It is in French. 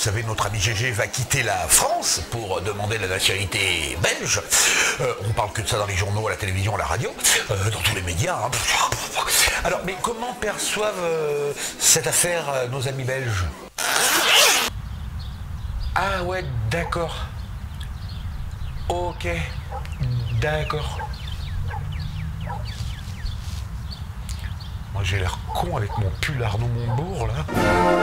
le savez, notre ami GG va quitter la France pour demander la nationalité belge. Euh, on parle que de ça dans les journaux, à la télévision, à la radio, euh, dans tous les médias. Hein. Alors, mais comment perçoivent euh, cette affaire euh, nos amis belges? Ah ouais, d'accord. Ok, d'accord. Moi j'ai l'air con avec mon pull Arnaud Montebourg là.